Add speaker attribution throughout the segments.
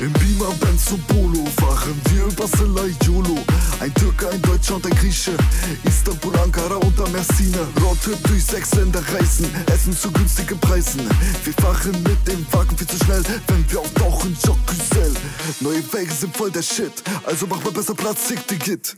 Speaker 1: Im Beamer, Benz und Polo fahren wir über Yolo. Ein Türke, ein Deutscher und ein Grieche. Istanbul, Ankara und Amersine. Roadtrip durch sechs Länder reisen. Essen zu günstigen Preisen. Wir fahren mit dem Wagen viel zu schnell, wenn wir auftauchen, Jockusel. Neue Wege sind voll der Shit. Also mach mal besser Platz, sick Git.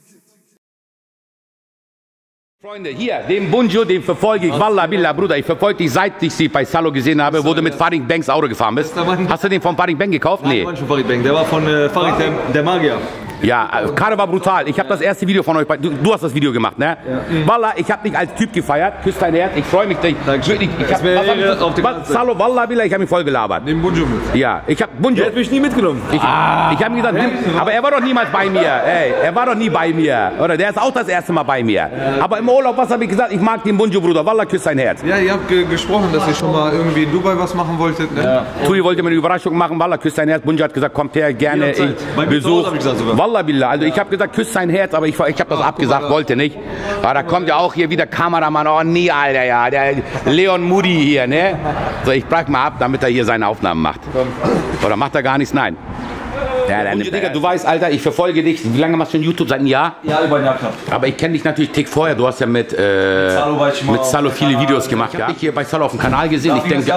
Speaker 2: Freunde, hier, den Bunjo, den verfolge ich. Wallah, Billah, Bruder, ich verfolge dich, seit ich sie bei Salo gesehen habe, wo du mit Farid Banks Auto gefahren bist. Hast du den von Farid Bank gekauft?
Speaker 3: Nee.
Speaker 2: Nein,
Speaker 3: von Farid Bank, der war von äh, Farid der, der Magier.
Speaker 2: Ja, äh, war brutal. Ich habe das erste Video von euch, du, du hast das Video gemacht, ne? Ja. Wallah, ich habe dich als Typ gefeiert. Küss dein Herz, ich freue mich. Ich,
Speaker 3: Wirklich, ich hab, was hab ich, auf
Speaker 2: was, Salo, Wallah, Billah, ich habe mich voll gelabert.
Speaker 3: Nimm Bunjo mit.
Speaker 2: Ja, ich habe Bunjo.
Speaker 3: Der hat mich nie mitgenommen.
Speaker 2: Ich, ah. ich habe ihm gesagt, nimm, aber er war doch niemals bei mir. Ey, er war doch nie bei mir. Oder der ist auch das erste Mal bei mir. Ja. Aber im Urlaub, was habe ich gesagt? Ich mag den Bunjo, Bruder. Wallah, küss dein Herz.
Speaker 3: Ja, ihr habt ge gesprochen, dass ihr schon mal irgendwie in Dubai was machen wolltet, ne? Ja.
Speaker 2: Tui wollte mir eine Überraschung machen. Wallah, küss dein Herz. Bunjo hat gesagt, kommt her, gerne. Ich besuch. Wallah, Billah. Also ich habe gesagt, küss sein Herz, aber ich, ich habe das abgesagt, wollte nicht. Aber da kommt ja auch hier wieder Kameramann, oh nee, Alter, ja, der Leon Moody hier, ne? So, ich brach mal ab, damit er hier seine Aufnahmen macht. Oder macht er gar nichts? Nein. Ja, dann, Digga, du weißt, Alter, ich verfolge dich. Wie lange machst du YouTube? Seit einem Jahr?
Speaker 3: Ja, über ein Jahr knapp.
Speaker 2: Aber ich kenne dich natürlich Tick vorher. Du hast ja mit, äh, mit Salo, viele Videos gemacht. Ich habe dich hier bei Salo auf dem Kanal gesehen.
Speaker 3: ich denke,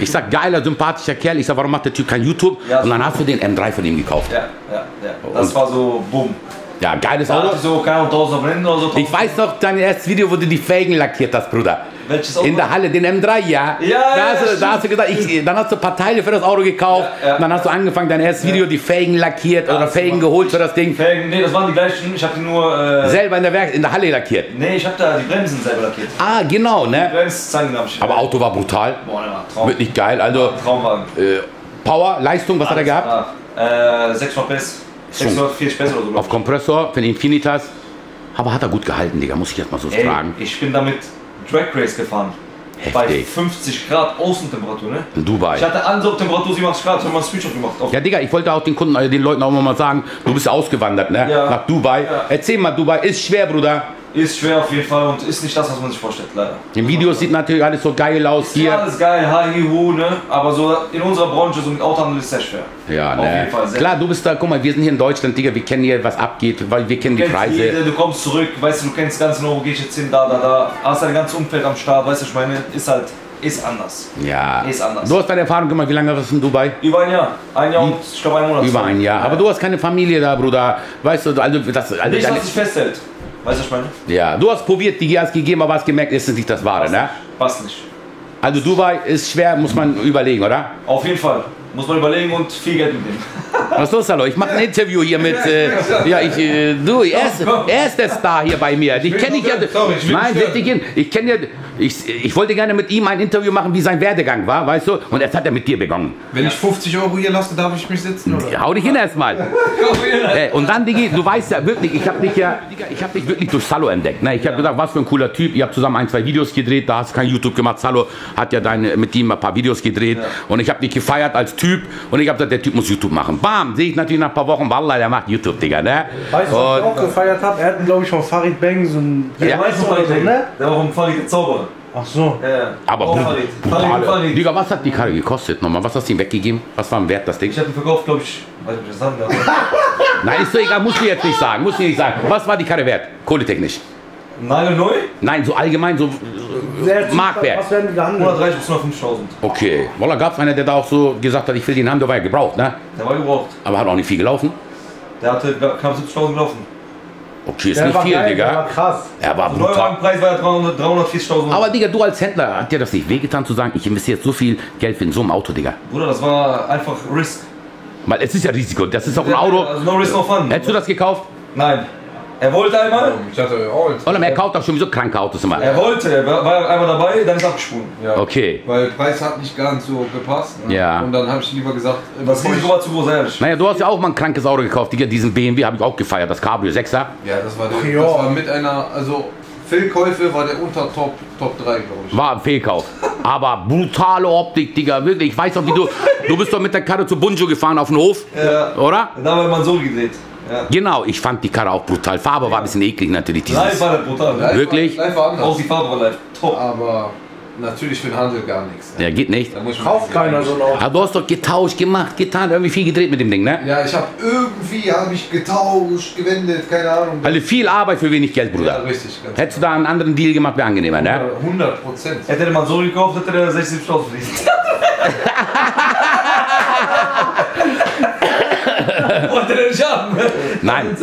Speaker 2: ich sag, geiler, sympathischer Kerl. Ich sag, warum macht der Typ kein YouTube? Ja, Und dann hast du den M3 von ihm gekauft.
Speaker 3: Ja, ja, ja. Das Und war so, bumm.
Speaker 2: Ja, geiles Auto.
Speaker 3: So, keine Ahnung, 1000 Blenden oder so.
Speaker 2: Ich weiß noch dein erstes Video, wo du die Felgen lackiert hast, Bruder.
Speaker 3: Welches Auto?
Speaker 2: In der Halle, den M3, ja.
Speaker 3: Ja,
Speaker 2: da,
Speaker 3: ja,
Speaker 2: hast du, da hast du gesagt, ich, dann hast du ein paar Teile für das Auto gekauft. Ja, ja. Dann hast du angefangen, dein erstes Video, die Felgen lackiert ja, oder Felgen geholt für das Ding.
Speaker 3: Felgen, nee, das waren die gleichen. Ich habe die nur. Äh
Speaker 2: selber in der, Werk in der Halle lackiert?
Speaker 3: Nee, ich habe da die Bremsen selber lackiert.
Speaker 2: Ah, genau, ne?
Speaker 3: Die Bremsen habe ich.
Speaker 2: Aber Auto war brutal.
Speaker 3: Boah, ne, Traum.
Speaker 2: Wirklich geil. Also,
Speaker 3: Traumwagen.
Speaker 2: Äh, Power, Leistung, was Alles, hat er gehabt?
Speaker 3: Ah, äh, 6 PS. 640 PS oder so.
Speaker 2: Auf Kompressor für den Infinitas. Aber hat er gut gehalten, Digga, muss ich jetzt mal so
Speaker 3: Ey,
Speaker 2: fragen.
Speaker 3: Ich bin damit Drag Race gefahren.
Speaker 2: Heftig.
Speaker 3: Bei 50 Grad Außentemperatur, ne?
Speaker 2: In Dubai.
Speaker 3: Ich hatte Ansaugtemperatur 87 Grad, ich habe mal einen Screenshot gemacht.
Speaker 2: Ja, Digga, ich wollte auch den Kunden, also den Leuten auch mal sagen, du bist ausgewandert, ne?
Speaker 3: Ja.
Speaker 2: Nach Dubai.
Speaker 3: Ja.
Speaker 2: Erzähl mal, Dubai ist schwer, Bruder.
Speaker 3: Ist schwer auf jeden Fall und ist nicht das, was man sich vorstellt, leider.
Speaker 2: Im Video sieht natürlich alles so geil aus
Speaker 3: ist
Speaker 2: hier.
Speaker 3: Ja, alles geil, hi, hu, ne? Aber so in unserer Branche, so mit Autohandel ist sehr schwer.
Speaker 2: Ja,
Speaker 3: auf
Speaker 2: ne?
Speaker 3: jeden Fall sehr
Speaker 2: Klar, du bist da, guck mal, wir sind hier in Deutschland, Digga, wir kennen hier, was abgeht, weil wir kennen die
Speaker 3: Kennst
Speaker 2: Preise.
Speaker 3: Jede, du kommst zurück, weißt du, du kennst ganz genau, wo ich jetzt hin, da, da, da. Hast dein ganzes Umfeld am Start, weißt du, ich meine, ist halt, ist anders.
Speaker 2: Ja.
Speaker 3: Ist anders.
Speaker 2: Du hast deine Erfahrung gemacht, wie lange warst du in Dubai?
Speaker 3: Über ein Jahr. Ein Jahr und ich glaube ein Monat.
Speaker 2: Über ein Jahr. Aber du hast keine Familie da, Bruder. Weißt du, also das. Also
Speaker 3: Nicht, was sich festhält. Weißt du, was ich meine?
Speaker 2: ja, du hast probiert, die hast gegeben, aber hast gemerkt, es ist nicht das Wahre, ne?
Speaker 3: Passt nicht.
Speaker 2: Also Dubai ist schwer, muss man überlegen, oder?
Speaker 3: Auf jeden Fall. Muss man überlegen und viel Geld mitnehmen.
Speaker 2: Was ist los, hallo? Ich mache ein Interview hier mit. Äh, ja, ich. Äh, du, er ist, er ist der Star hier bei mir. Ich kenne dich ja.
Speaker 3: Sorry, ich will
Speaker 2: Nein,
Speaker 3: nicht
Speaker 2: setz dich hin. Ich kenne ja. Ich, ich wollte gerne mit ihm ein Interview machen, wie sein Werdegang war, weißt du? Und erst hat er mit dir begonnen.
Speaker 4: Wenn ich 50 Euro hier lasse, darf ich mich sitzen, oder?
Speaker 2: Hau dich hin erstmal. Äh, und dann, Digi, du weißt ja wirklich, ich habe dich ja, ich habe dich wirklich durch Salo entdeckt. Ne? Ich habe gesagt, was für ein cooler Typ. Ihr habt zusammen ein, zwei Videos gedreht, da hast du kein YouTube gemacht. Salo hat ja deine, mit ihm ein paar Videos gedreht. Und ich habe dich gefeiert als Typ. Und ich habe gesagt, der Typ muss YouTube machen. Bam, sehe ich natürlich nach ein paar Wochen, Wallah, der macht YouTube, Digga. Ne?
Speaker 5: Weißt du, was ich auch gefeiert habe? Er hat, glaube ich, von Farid Bang so ein.
Speaker 2: Ja.
Speaker 3: Weißt du,
Speaker 5: oder so, ne?
Speaker 3: Der war vom Farid Zauberer.
Speaker 5: Ach so.
Speaker 3: Ja.
Speaker 2: Aber brut-
Speaker 3: Farid. Farid,
Speaker 2: brutale.
Speaker 3: Farid.
Speaker 2: Digga, was hat die Karre gekostet nochmal? Was hast du ihm weggegeben? Was war im Wert, das Ding?
Speaker 3: Ich habe ihn verkauft, glaube ich, weiß nicht, ich sagen darf.
Speaker 2: Nein, ist so egal, musst du jetzt nicht sagen. Musst du nicht sagen. Was war die Karre wert? Kohletechnisch.
Speaker 3: Nagelneu?
Speaker 2: Nein, so allgemein, so
Speaker 5: Sehr
Speaker 2: Marktwert.
Speaker 5: Was werden die gehandelt?
Speaker 3: 130 bis 150.000.
Speaker 2: Okay. Wallah, gab es einer, der da auch so gesagt hat, ich will den haben, der war ja gebraucht, ne?
Speaker 3: Der war gebraucht.
Speaker 2: Aber hat auch nicht viel gelaufen.
Speaker 3: Der hatte knapp 70.000 gelaufen.
Speaker 2: Okay, ist
Speaker 5: Der
Speaker 2: nicht
Speaker 5: war
Speaker 2: viel,
Speaker 5: geil, der
Speaker 2: Digga.
Speaker 5: war krass.
Speaker 2: Er war
Speaker 3: Der
Speaker 2: brutal.
Speaker 3: Neuwagenpreis war ja 300 340.000.
Speaker 2: Aber Digga, du als Händler, hat dir das nicht wehgetan zu sagen, ich investiere jetzt so viel Geld für so ein Auto, Digga?
Speaker 3: Bruder, das war einfach Risk.
Speaker 2: Weil es ist ja Risiko, das ist auch ein Auto.
Speaker 3: Also no risk, no fun.
Speaker 2: Hättest du das gekauft?
Speaker 3: Nein. Er wollte einmal.
Speaker 4: Ich hatte auch eins.
Speaker 2: Oder er kauft doch schon so kranke Autos immer.
Speaker 3: Er wollte, er war war einmal dabei, dann ist er abgesprungen.
Speaker 4: Ja.
Speaker 2: Okay.
Speaker 4: Weil Preis hat nicht ganz so gepasst. Ne?
Speaker 2: Ja.
Speaker 4: Und dann habe ich lieber gesagt,
Speaker 3: Das Risiko war zu groß.
Speaker 2: Naja, du hast ja auch mal ein krankes Auto gekauft, Digga, diesen BMW habe ich auch gefeiert, das Cabrio 6er.
Speaker 4: Ja, das war, der,
Speaker 5: Ja.
Speaker 4: das war mit einer, also Fehlkäufe war der unter Top, Top 3, glaube ich.
Speaker 2: War ein Fehlkauf. Aber brutale Optik, Digga, wirklich. Ich weiß noch, wie du. Du bist doch mit der Karre zu Bunjo gefahren auf den Hof,
Speaker 3: Ja.
Speaker 2: oder?
Speaker 3: Dann haben wir mal so gedreht. Ja.
Speaker 2: Genau, ich fand die Karre auch brutal. Farbe war ein bisschen eklig natürlich.
Speaker 3: Live
Speaker 2: Dieses,
Speaker 3: war der brutal. Ne?
Speaker 4: Live
Speaker 2: Wirklich?
Speaker 4: War, live war
Speaker 3: Auch
Speaker 4: anders.
Speaker 3: die Farbe war live. Top.
Speaker 4: Aber natürlich für den Handel gar nichts. Ne?
Speaker 2: Ja, geht nicht.
Speaker 4: Da muss ich
Speaker 5: Kauft keiner so ein Auto.
Speaker 2: Aber du hast doch getauscht, gemacht, getan, irgendwie viel gedreht mit dem Ding, ne?
Speaker 4: Ja, ich habe irgendwie habe ich getauscht, gewendet, keine Ahnung.
Speaker 2: Also viel Arbeit für wenig Geld,
Speaker 4: ja,
Speaker 2: Bruder.
Speaker 4: richtig. Ganz
Speaker 2: Hättest du da einen anderen Deal gemacht, wäre angenehmer, ne?
Speaker 4: 100 Prozent.
Speaker 3: Hätte der man so gekauft, hätte der 60 Stutz Wollte der nicht haben.
Speaker 2: Nein.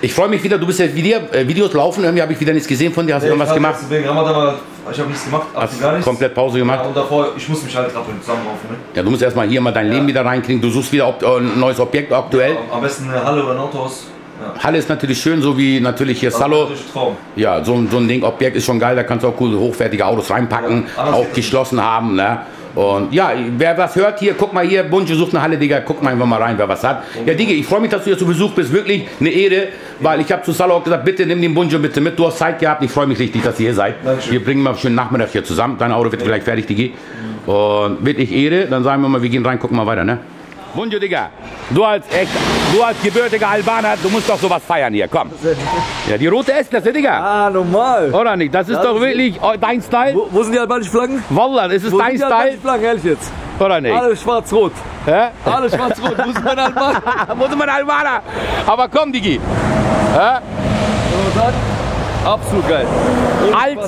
Speaker 2: Ich freue mich wieder, du bist ja Video, äh, Videos laufen, irgendwie habe ich wieder nichts gesehen von dir, hast du irgendwas gemacht?
Speaker 3: Wegen Ramadan, ich habe nichts gemacht, absolut gar nichts.
Speaker 2: Komplett Pause
Speaker 3: Ja,
Speaker 2: gemacht?
Speaker 3: und davor, ich muss mich halt rappeln, zusammenraufen. Ne?
Speaker 2: Ja, du musst erstmal hier mal dein Leben wieder reinkriegen, du suchst wieder äh, ein neues Objekt aktuell.
Speaker 3: Am besten eine Halle oder ein Autohaus. Ja.
Speaker 2: Halle ist natürlich schön, so wie natürlich hier Salo.
Speaker 3: Ein Traum.
Speaker 2: Ja, so, ein- so ein Ding, Objekt ist schon geil, da kannst du auch cool hochwertige Autos reinpacken,
Speaker 3: Ja,
Speaker 2: auch geschlossen haben, ne? Und ja, wer was hört hier, guck mal hier, Bunche sucht eine Halle, Digga, guck mal einfach mal rein, wer was hat. Ja, Digga, ich freue mich, dass du hier zu Besuch bist, wirklich eine Ehre, weil ich habe zu Salo auch gesagt, bitte nimm den Bunche bitte mit, du hast Zeit gehabt, ich freue mich richtig, dass ihr hier seid.
Speaker 3: Dankeschön.
Speaker 2: Wir bringen mal einen schönen Nachmittag hier zusammen, dein Auto wird gleich fertig, Digi. Und wirklich Ehre, dann sagen wir mal, wir gehen rein, gucken mal weiter, ne? Bunche, Digga, du als echt, du als gebürtiger Albaner, du musst doch sowas feiern hier, komm. Ja, die rote S-Klasse, Digga.
Speaker 5: Ah, normal.
Speaker 2: Oder nicht? Das ist doch wirklich oh, dein Style.
Speaker 5: Wo, wo sind die albanischen Flaggen?
Speaker 2: Wallah, ist es
Speaker 5: Wo
Speaker 2: dein
Speaker 5: sind die
Speaker 2: Style?
Speaker 5: albanischen Flaggen, ehrlich jetzt?
Speaker 2: Oder nicht?
Speaker 5: Alle schwarz-rot.
Speaker 2: Hä?
Speaker 5: Alle schwarz-rot. Wo sind meine Albaner?
Speaker 2: Wo sind meine Albaner? Aber komm, Digi. Hä?
Speaker 5: Absolut geil.
Speaker 2: Alt,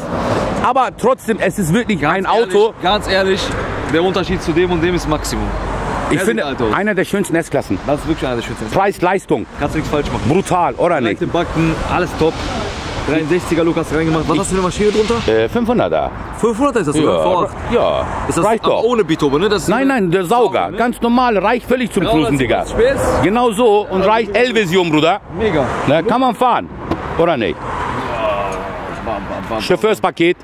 Speaker 2: aber trotzdem, es ist wirklich ein Auto.
Speaker 5: Ehrlich, ganz ehrlich, der Unterschied zu dem und dem ist Maximum.
Speaker 2: Ich finde, einer der schönsten S-Klassen.
Speaker 5: Das ist wirklich einer der schönsten.
Speaker 2: Preis-Leistung,
Speaker 5: Kannst du nichts falsch machen.
Speaker 2: brutal, oder nicht?
Speaker 5: Breite Backen, alles top. 63er Lukas reingemacht. Was hast du für eine Maschine drunter?
Speaker 2: Äh, 500er.
Speaker 5: 500 ist das.
Speaker 2: Ja,
Speaker 5: V8.
Speaker 2: ja.
Speaker 5: Ist das
Speaker 2: reicht doch.
Speaker 5: ohne Biturbo, ne?
Speaker 2: Nein, nein, der Sauger.
Speaker 5: ne?
Speaker 2: Ganz normal, reicht völlig zum Cruisen, Digga.
Speaker 5: Spaß.
Speaker 2: Genau so und reicht L-Vision, Bruder.
Speaker 5: Mega.
Speaker 2: Na, kann man fahren, oder nicht? Chauffeurspaket.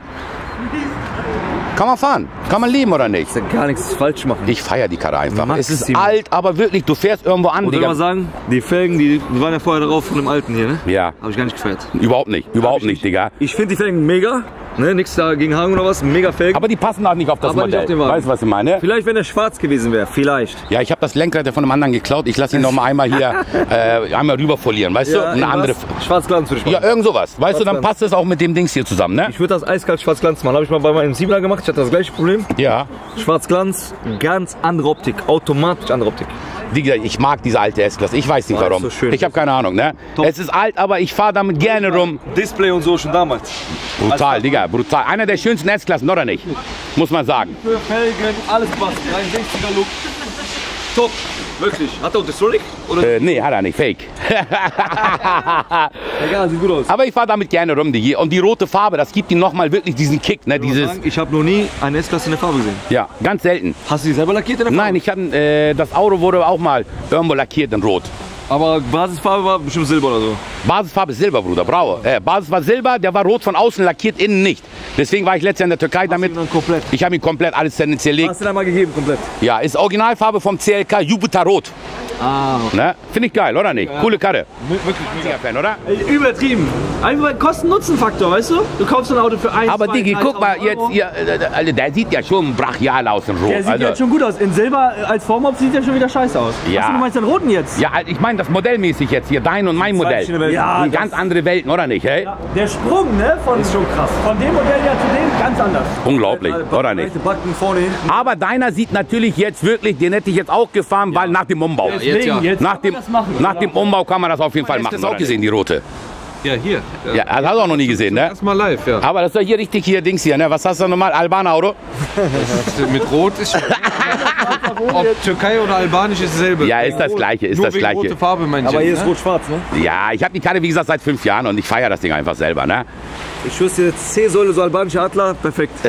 Speaker 2: Kann man fahren, kann man leben, oder nicht?
Speaker 5: Da gar nichts falsch machen.
Speaker 2: Ich feiere die Karre einfach. Es ist
Speaker 5: Maximum.
Speaker 2: alt, aber wirklich, du fährst irgendwo an, Digga.
Speaker 5: mal sagen, die Felgen, die, waren ja vorher drauf von dem alten hier, ne?
Speaker 2: Ja,
Speaker 5: Habe ich gar nicht gefeiert.
Speaker 2: überhaupt nicht, überhaupt nicht, Digga.
Speaker 5: Ich finde die Felgen mega. Ne, nichts dagegen Hagen oder was. Mega Felgen.
Speaker 2: Aber die passen auch nicht auf das
Speaker 5: Aber nicht
Speaker 2: Modell.
Speaker 5: auf den Wagen.
Speaker 2: weißt du, was ich meine?
Speaker 5: Vielleicht, wenn er schwarz gewesen wäre. Vielleicht.
Speaker 2: Ja, ich habe das Lenkrad ja von einem anderen geklaut. Ich lasse ihn noch mal einmal hier äh, einmal rüberfolieren, weißt du? Eine
Speaker 5: in
Speaker 2: andere.
Speaker 5: Schwarz-Glanz würde ich
Speaker 2: Ja,
Speaker 5: machen.
Speaker 2: irgend sowas. Weißt du, dann passt es auch mit dem Dings hier zusammen, ne?
Speaker 5: Ich würde das eiskalt Schwarz-Glanz machen. Habe ich mal bei meinem Siebener gemacht. Ich hatte das gleiche Problem.
Speaker 2: Ja.
Speaker 5: Schwarz-Glanz, ganz andere Optik. Automatisch andere Optik.
Speaker 2: Wie gesagt, ich mag diese alte S-Klasse. Ich weiß nicht
Speaker 5: War
Speaker 2: warum.
Speaker 5: so schön.
Speaker 2: Ich habe keine Ahnung, ne?
Speaker 5: Top.
Speaker 2: Es ist alt, aber ich fahre damit gerne rum.
Speaker 5: Display und so schon damals.
Speaker 2: Brutal, Digga, brutal. Einer der schönsten S-Klassen, oder nicht? Muss man sagen.
Speaker 5: Für Felgen, alles passt. 63er Look. Top. Wirklich. Hat er Audistronic? Oder?
Speaker 2: Äh, nee, hat er nicht. Fake.
Speaker 5: Egal, sieht gut aus.
Speaker 2: Aber ich fahre damit gerne rum, Digi. Und die rote Farbe, das gibt ihm nochmal wirklich diesen Kick, ne? Dieses,
Speaker 5: Ich habe noch nie eine S-Klasse in der Farbe gesehen.
Speaker 2: ja, ganz selten.
Speaker 5: Hast du die selber lackiert in der Farbe?
Speaker 2: Nein, ich hatte, äh, das Auto wurde auch mal irgendwo lackiert in Rot.
Speaker 5: Aber Basisfarbe war bestimmt Silber oder so.
Speaker 2: Basisfarbe ist Silber, Bruder, bravo. Äh, Basis war Silber, der war rot von außen lackiert, innen nicht. Deswegen war ich letztes Jahr in der Türkei damit.
Speaker 5: ihn dann komplett?
Speaker 2: Ich habe ihm komplett alles zerlegt.
Speaker 5: Hast du da mal gegeben, komplett?
Speaker 2: Ja, ist Originalfarbe vom CLK Jupiter Rot.
Speaker 5: Ah,
Speaker 2: Ne? Finde ich geil, oder nicht? Coole Karre.
Speaker 5: wirklich
Speaker 2: Mega Fan, oder?
Speaker 6: Übertrieben. Einfach ein Kosten-Nutzen-Faktor, weißt du? Du kaufst ein Auto für 1,
Speaker 2: Aber Digi, guck mal
Speaker 6: 3.000
Speaker 2: jetzt hier, äh, also der sieht ja schon brachial aus in Rot.
Speaker 6: Der sieht
Speaker 2: also,
Speaker 6: jetzt schon gut aus. In Silber äh, als Formop sieht der schon wieder scheiße aus.
Speaker 2: Ja.
Speaker 6: Was, du meinst den roten jetzt?
Speaker 2: ja, ich meine das modellmäßig jetzt hier, dein und mein Modell.
Speaker 6: Ja,
Speaker 2: ganz andere Welten, oder nicht? Hey?
Speaker 6: Der Sprung, ne? Von, ist schon krass. Von dem Modell ja zu dem ganz anders.
Speaker 2: Unglaublich, oder nicht? Aber deiner sieht natürlich jetzt wirklich, den hätte ich jetzt auch gefahren, weil nach dem Umbau.
Speaker 6: Deswegen, jetzt
Speaker 2: Nach dem,
Speaker 6: machen.
Speaker 2: nach dem Umbau kann man das auf jeden Fall machen. Hast du auch gesehen, die rote?
Speaker 4: Ja, hier. Ja.
Speaker 2: Ja, das hast du auch noch nie gesehen, ne?
Speaker 4: Erstmal live, ja.
Speaker 2: Aber das ist doch hier richtig hier Dings hier, ne? Was hast du nochmal? Albaner Auto?
Speaker 4: Mit Rot ist. Ob Türkei oder Albanisch ist dasselbe.
Speaker 2: Ja, ist das Gleiche, ist
Speaker 4: Nur
Speaker 2: das
Speaker 4: wegen
Speaker 2: Gleiche.
Speaker 4: rote Farbe, mein
Speaker 5: Aber hier ist
Speaker 4: ne?
Speaker 5: rot-schwarz, ne?
Speaker 2: Ja, ich habe die Karte, wie gesagt, seit fünf Jahren und ich feiere das Ding einfach selber, ne?
Speaker 5: Ich schwör's dir, C-Säule, so albanische Adler, perfekt.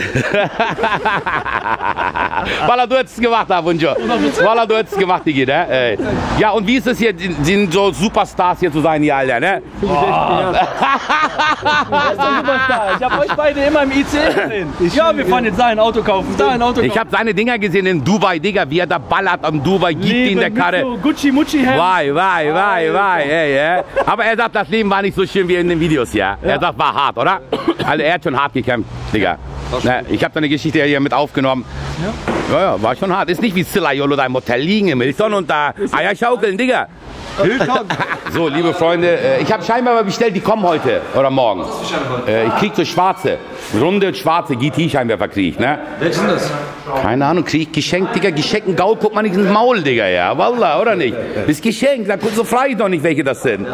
Speaker 2: Walla, du hättest es gemacht, da, Wunjo. Walla, du hättest es gemacht, Digi, ne? Ey. Ja, und wie ist es hier, sind so Superstars hier zu sein, hier, Alter, ne?
Speaker 6: Ich habe euch beide immer im IC gesehen. Ja, wir fahren jetzt da ein Auto kaufen, da ein Auto kaufen.
Speaker 2: Ich habe seine Dinger gesehen in Dubai, Digga, er da ballert am Dubai, gibt
Speaker 6: Leben
Speaker 2: ihn der Karre.
Speaker 6: So Gucci Mucci Hemd.
Speaker 2: Wei, wei, wei, wei, ey, ey. Aber er sagt, das Leben war nicht so schön wie in den Videos, ja. Er sagt, war hart, oder? Also er hat schon hart gekämpft, Digga. Ne, ich habe deine Geschichte ja hier mit aufgenommen. Ja. ja, war schon hart. Ist nicht wie Silla Yolo da im Hotel liegen im Hilton und da Eier schaukeln, Digga.
Speaker 5: Hilton.
Speaker 2: So, liebe Freunde, äh, ich habe Scheinwerfer bestellt, die kommen heute oder morgen. Äh, Ich krieg so schwarze, runde schwarze GT-Scheinwerfer krieg ich, ne?
Speaker 3: Welche sind das?
Speaker 2: Keine Ahnung, krieg ich geschenkt, Digga. Geschenkt, ein Gaul, guck mal nicht ins Maul, Digga, ja. Wallah, oder nicht? Das ist geschenkt, da so frei ich doch nicht, welche das sind.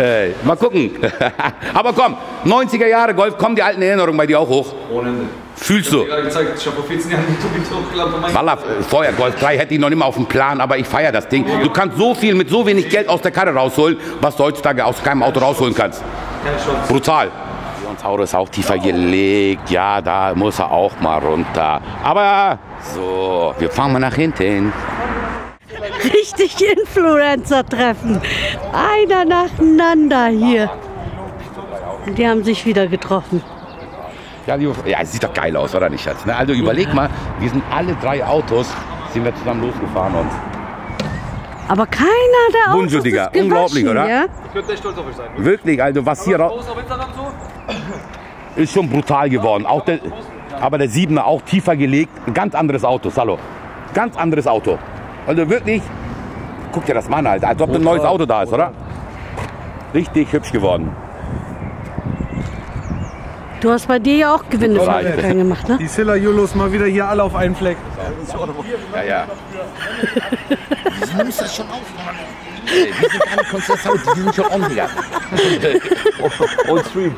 Speaker 2: Äh, mal gucken. Aber komm, 90er Jahre Golf, kommen die alten Erinnerungen bei dir auch hoch?
Speaker 3: Ohne Ende.
Speaker 2: Fühlst du?
Speaker 3: gerade gezeigt, ich habe vor 14 Jahren YouTube hochgeladen
Speaker 2: Wallah, vorher Golf 3 hätte ich noch nicht mal auf dem Plan, aber ich feiere das Ding. Du kannst so viel mit so wenig Geld aus der Karre rausholen, was du heutzutage aus keinem Auto rausholen kannst.
Speaker 3: Keine Chance.
Speaker 2: Brutal. Leons Auto ist auch tiefer gelegt. Ja, da muss er auch mal runter. Aber so, wir fahren mal nach hinten.
Speaker 7: richtig Influencer treffen. Einer nacheinander hier. Und die haben sich wieder getroffen.
Speaker 2: Ja, die, ja, es sieht doch geil aus, oder nicht, Schatz? Ne? Also überleg mal, wir sind alle drei Autos, sind wir zusammen losgefahren und
Speaker 7: Aber keiner der Autos
Speaker 2: Bunjo, Digga. Unglaublich, oder?
Speaker 7: Ja?
Speaker 3: Ich bin echt stolz auf euch sein.
Speaker 2: wirklich, also was hier raus
Speaker 3: Post auf Instagram so?
Speaker 2: ist schon brutal geworden. Auch der, aber der Siebener auch tiefer gelegt, ein ganz anderes Auto, Salo. Ganz anderes Auto. Also wirklich, guck dir das mal an, Alter, als ob ein neues Auto da ist, oder? Richtig hübsch geworden.
Speaker 7: Du hast bei dir ja auch Gewinne gemacht, ne?
Speaker 5: Die Silla Julos mal wieder hier alle auf einen Fleck.
Speaker 2: Ja, ja. Wieso muss das schon aus, Mann? Wir sind keine Konzession, die sind schon on, Digga.
Speaker 5: On Stream.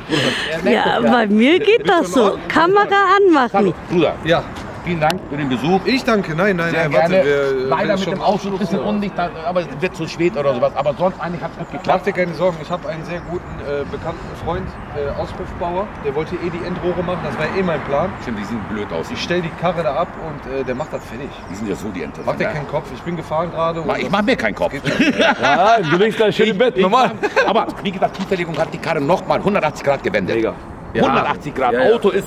Speaker 7: Ja, bei mir geht das so. Kamera anmachen.
Speaker 2: Hallo, Bruder.
Speaker 5: Ja.
Speaker 2: Vielen Dank für den Besuch.
Speaker 5: Ich danke. Nein, nein,
Speaker 2: Sehr
Speaker 5: nein, warte.
Speaker 2: gerne.
Speaker 5: Wir,
Speaker 2: Leider
Speaker 5: wir
Speaker 2: mit
Speaker 5: schon
Speaker 2: dem Auto ein bisschen undicht, da- aber es wird zu spät oder sowas. Aber sonst eigentlich hat es gut
Speaker 5: Mach
Speaker 2: geklappt.
Speaker 5: dir keine Sorgen, ich habe einen sehr guten äh, bekannten Freund, äh, Auspuffbauer, der wollte eh die Endrohre machen, das war eh mein Plan.
Speaker 2: Stimmt, die sehen blöd aus.
Speaker 5: Ich stelle die Karre da ab und äh, der macht das fertig.
Speaker 2: Die sind ja so die Ente.
Speaker 5: Mach dir keinen Kopf, ich bin gefahren gerade. und
Speaker 2: Ich mach mir keinen Kopf.
Speaker 6: Ja, du liegst gleich schön im Bett, normal.
Speaker 2: Aber wie gesagt, Tieferlegung hat die Karre nochmal 180 Grad gewendet.
Speaker 6: Mega.
Speaker 2: 180 Grad.
Speaker 6: Ja, ja.
Speaker 2: Auto ist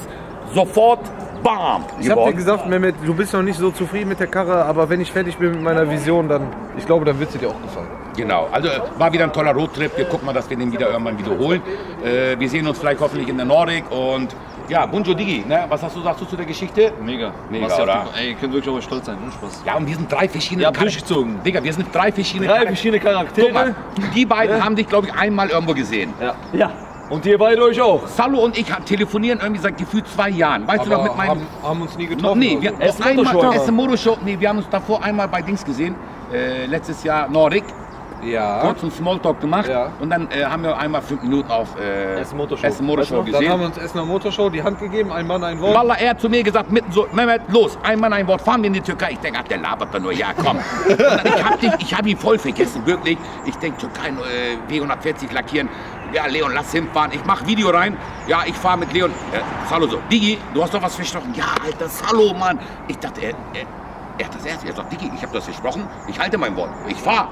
Speaker 2: sofort bam
Speaker 5: Ich habe dir gesagt, Mehmet, du bist noch nicht so zufrieden mit der Karre, aber wenn ich fertig bin mit meiner Vision, dann, ich glaube, dann wird sie dir auch gefallen.
Speaker 2: Genau, also äh, war wieder ein toller Roadtrip. Wir gucken mal, dass wir den wieder irgendwann wiederholen. Äh, wir sehen uns vielleicht hoffentlich in der Nordic und ja, Bunjo Digi, ne? was hast du, sagst du zu der Geschichte?
Speaker 3: Mega.
Speaker 2: Mega,
Speaker 3: Was ihr
Speaker 2: oder?
Speaker 3: Ey, ihr könnt wirklich auf euch stolz sein. Ohne Spaß.
Speaker 2: Ja, und wir sind drei verschiedene Char-
Speaker 3: durchgezogen.
Speaker 2: Digga, wir sind drei verschiedene
Speaker 6: Drei
Speaker 2: Charaktere.
Speaker 6: verschiedene
Speaker 2: Guck
Speaker 6: Charaktere.
Speaker 2: mal, die beiden haben dich, glaube ich, einmal irgendwo gesehen.
Speaker 6: Ja. Und ihr beide euch auch.
Speaker 2: Salo und ich haben- telefonieren irgendwie seit gefühlt zwei Jahren. Weißt du noch mit meinem...
Speaker 5: haben, haben uns nie getroffen.
Speaker 2: nee, wir,
Speaker 6: Essen
Speaker 2: einmal,
Speaker 6: Motorshow.
Speaker 2: Essen Motorshow. Nee, wir haben uns davor einmal bei Dings gesehen. Äh, letztes Jahr Nordic.
Speaker 5: ja.
Speaker 2: Kurz einen Smalltalk gemacht.
Speaker 5: Ja.
Speaker 2: Und dann äh, haben wir einmal fünf Minuten auf äh,
Speaker 6: Essen Motorshow.
Speaker 2: Essen Motorshow
Speaker 5: Dann haben
Speaker 2: gesehen.
Speaker 5: wir uns Essener Motorshow die Hand gegeben, ein Mann, ein Wort.
Speaker 2: Wallah, er hat zu mir gesagt, mitten so, Mehmet, los, ein Mann, ein Wort, fahren wir in die Türkei. Ich denke, ach, der labert doch nur, ja, komm. Dann, ich habe ich hab ihn voll vergessen, wirklich. Ich denke, Türkei, äh, W140 lackieren. Ja, Leon, lass hinfahren. Ich mache Video rein. Ja, ich fahre mit Leon. Äh, Salo so, Digi, du hast doch was versprochen. Ja, Alter, Salo, Mann. Ich dachte, er, er, er hat das erst. Er sagt, Digi, ich habe das versprochen. Ich halte mein Wort. Ich fahre.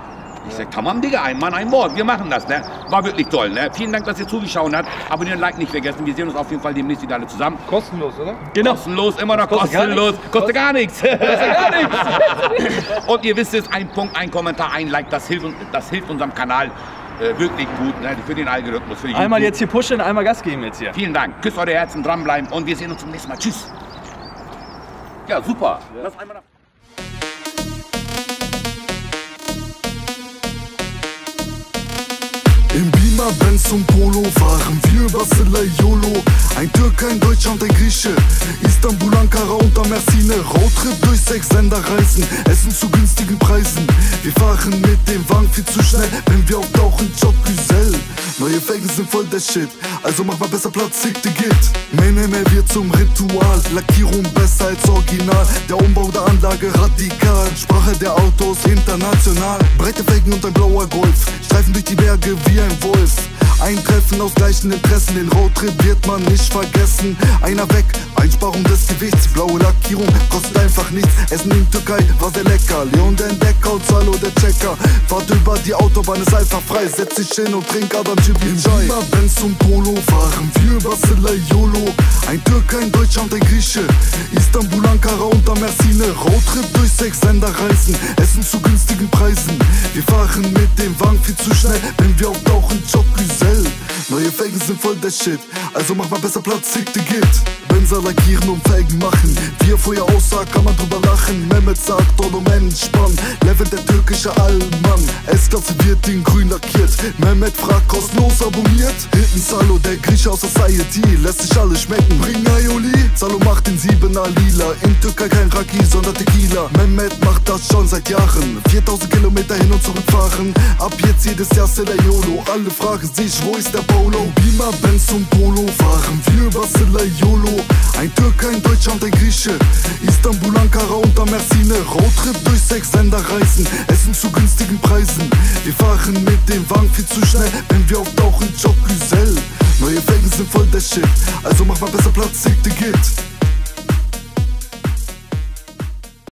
Speaker 2: Ich sag, tamam, Digga, ein Mann, ein Wort. Wir machen das, ne? War wirklich toll, ne? Vielen Dank, dass ihr zugeschaut habt. Abonnieren, Like nicht vergessen. Wir sehen uns auf jeden Fall demnächst wieder alle zusammen.
Speaker 5: Kostenlos, oder?
Speaker 6: Genau.
Speaker 2: Kostenlos, immer noch
Speaker 6: Kostet gar
Speaker 2: kostenlos. Kostet gar nichts. Kostet gar nichts. Und ihr wisst es, ein Punkt, ein Kommentar, ein Like, das hilft, uns- das hilft unserem Kanal äh, wirklich gut. Ne? Für den Algorithmus, für
Speaker 6: Einmal
Speaker 2: YouTube.
Speaker 6: jetzt hier pushen, einmal Gas geben jetzt hier.
Speaker 2: Vielen Dank. Küsst eure Herzen, dranbleiben und wir sehen uns zum nächsten Mal. Tschüss. Ja, super. Lass einmal nach
Speaker 1: Beamer, Benz und Polo fahren wir Barcelona YOLO. Ein Türke, ein Deutscher und ein Grieche. Istanbul, Ankara und Amersine. Roadtrip durch sechs Länder reisen. Essen zu günstigen Preisen. Wir fahren mit dem Wagen viel zu schnell. Wenn wir auftauchen, Job Güsel. Neue Felgen sind voll der Shit. Also mach mal besser Platz, sick the Git. Mene mehr wird zum Ritual. Lackierung besser als Original. Der Umbau der Anlage radikal. Sprache der Autos international. Breite Felgen und ein blauer Golf. Streifen durch die Berge wie ein Wolf. Ein Treffen aus gleichen Interessen, den Roadtrip wird man nicht vergessen. Einer weg, Einsparung des Gewichts, blaue Lackierung kostet einfach nichts. Essen in Türkei war sehr lecker. Leon der Entdecker und Salo der Checker. Fahrt über die Autobahn ist einfach frei. Setz dich hin und trink Adam Jibi Chai. Immer Benz und Polo fahren wir Barcelona YOLO. Ein Türke, ein Deutscher und ein Grieche. Istanbul, Ankara und Amersine. Roadtrip durch sechs Länder reisen. Essen zu günstigen Preisen. Wir fahren mit dem Wagen viel zu schnell. Wenn wir auftauchen, Job Güsel. Neue Felgen sind voll der Shit. Also mach mal besser Platz, sick the Git. Benzala lackieren und Felgen machen. Wir vorher aussah, kann man drüber lachen. Mehmet sagt, Dodo entspann. Level der türkische Allmann. S-Klasse wird in grün lackiert. Mehmet fragt, kostenlos abonniert. Hinten Salo, der Grieche aus Society. Lässt sich alles schmecken. Bring Aioli. Salo macht den Siebener lila. In Türkei kein Raki, sondern Tequila. Mehmet macht das schon seit Jahren. 4000 Kilometer hin und zurück fahren. Ab jetzt jedes Jahr Stella YOLO. Alle fragen sich, wo ist der Polo? Beamer, Benz und Polo fahren wir über Stella YOLO. Ein Türke, ein Deutscher und ein Grieche. Istanbul, Ankara und Amersine. Roadtrip durch sechs Länder reisen. Essen zu günstigen Preisen. Wir fahren mit dem Wagen viel zu schnell. Wenn wir auftauchen, Job Güsel. Neue Felgen sind voll der Shit. Also mach mal besser Platz, sick the Git.